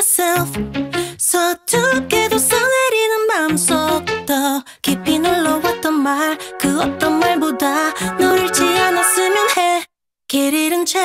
myself. 서투게도 써내리는 마음속 더 깊이 눌러왔던 말 그 어떤 말보다 널 잃지 않았으면 해. 길 잃은 채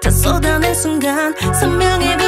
다 쏟아낸 순간 선명해